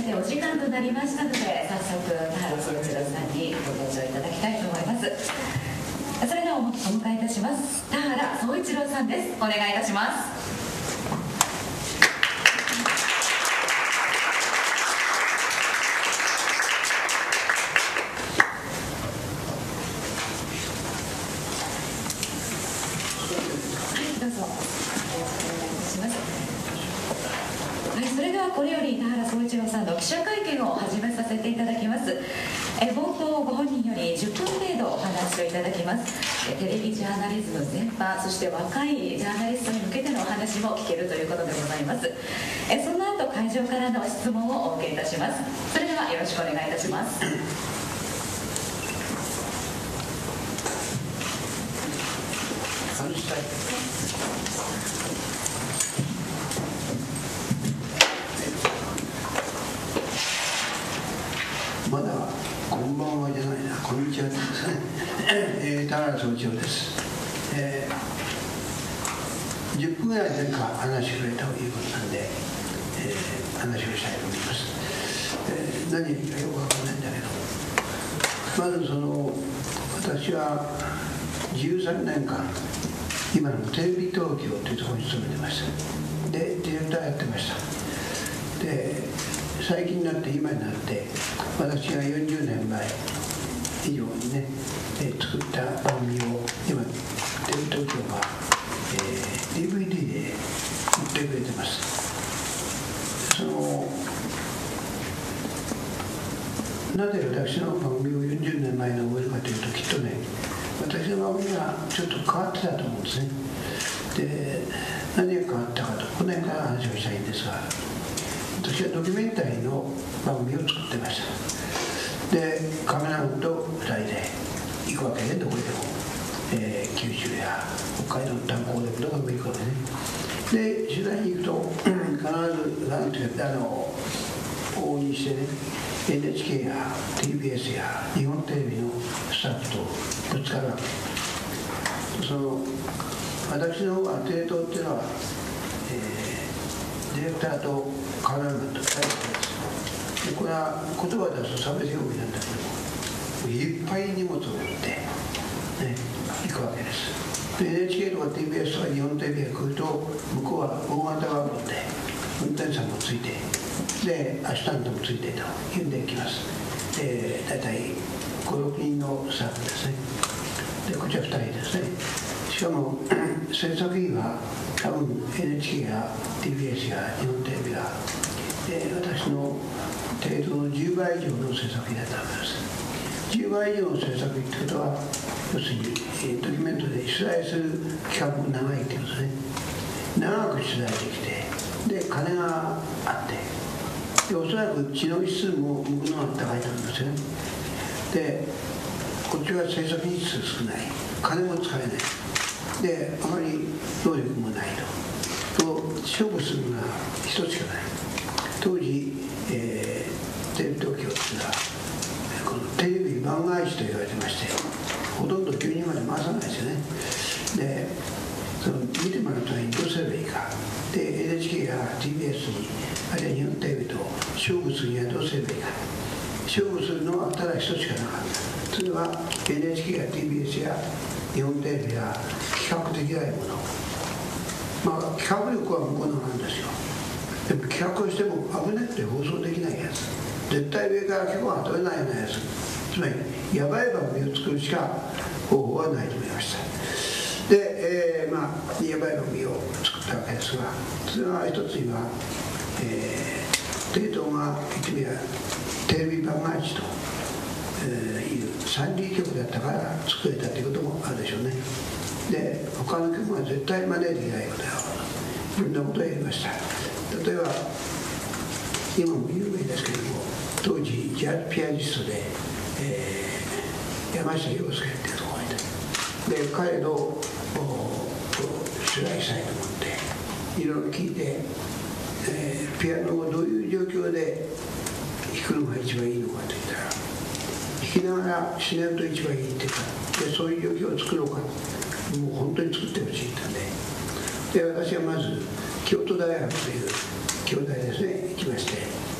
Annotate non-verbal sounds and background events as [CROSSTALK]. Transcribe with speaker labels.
Speaker 1: さてお時間となりましたので早速田原総一郎さんにご登場いただきたいと思います。それではお迎えいたします。田原総一郎さんです。お願いいたしますはいどうぞよろしくお願いいたしますはい、それではこれより田原総一郎さんの記者会見を始めさせていただきます。え冒頭ご本人より10分程度お話をいただきます。えテレビジャーナリズム全般、そして若いジャーナリストに向けてのお話も聞けるということでございます。えその後会場からの質問をお受けいたします。それではよろしくお願いいたします。
Speaker 2: 外したい。まだこんばんはじゃないな、こんにちはです。えー、田原総長です。えー、10分ぐらい前回話してくれたということなんで、えー、話をしたいと思います。えー、何言うかよくわかんないんだけど、まずその、私は13年間、今のテレビ東京というところに勤めてました。で、ディレクターやってました。で、最近になって今になって私が40年前以上にね、えー作った番組を今テレビ東京が、えー DVD で売ってくれてます。そのなぜ私の番組を40年前に覚えるかというときっとね私の番組がちょっと変わってたと思うんですね。で何が変わったかとこの辺から話をしたいんですが私はドキュメンタリーの番組を作ってました。でカメラマンと2人で行くわけでどこでも、えー九州や北海道の炭鉱でもどこでも行くわけね。で取材に行くと [CLEARS THROAT] 必ず何ていうあの往々にしてね NHK や TBS や日本テレビのスタッフとぶつかるわけ。その私の方はテレ東っていうのは、えーディレクターとカメラと。2人これは言葉で出すと差別表現なんだけどもいっぱい荷物を持って、ね、行くわけです。で NHK とか TBS とか日本テレビが来ると向こうは大型ワゴンで運転手さんもついてでアシスタントもついてというんで行きます。で大体56人のスタッフですね。でこちは2人ですね。しかも [CLEARS THROAT] 制作費は多分 NHK や TBS や日本テレビが、え私の程度の10倍以上の制作費だと思います。10倍以上の制作費ってことは要するに、えドキュメントで取材する期間も長いっていうことですね。長く取材できてで金があってでおそらく知能指数も向こうの方が高いと思いますよね。でこっちは制作日数少ない。金も使えない。であまり能力もないと。と勝負するのは一つしかない。当時、えーテレビ東京っていうのはこのテレビ番外地と言われてましてほとんど急にまで回さないですよね。でその見てもらうためにどうすればいいか。で NHK や TBS にあるいは日本テレビと勝負するにはどうすればいいか。勝負するのはただ一つしかなかった。それは NHK や TBS や日本テレビが企画できないもの。まあ企画力は向こうのなんですよ。でも企画をしても危ないって放送できないやつ。絶対上から許可が取れないようなやつ。つまりやばい番組を作るしか方法はないと思いました。で、えーまあやばい番組を作ったわけですがそれは一つには、えー、テレ東が言ってみればテレビ番外地と、えーいう三流局だったから作れたということもあるでしょうね。で他の局は絶対真似できないことだよ。いろんなことをやりました。例えば今も有名ですけども当時ジャズピアニストで、えー山下洋介っていうとこがいたで彼の取材したいと思っていろいろ聞いて、えーピアノをどういう状況で弾くのが一番いいのかと言ったら弾きながら自然と一番いいっていうかでそういう状況を作ろうかもう本当に作ってほしいって言ったんでで私はまず京都大学という京大ですね行きまして。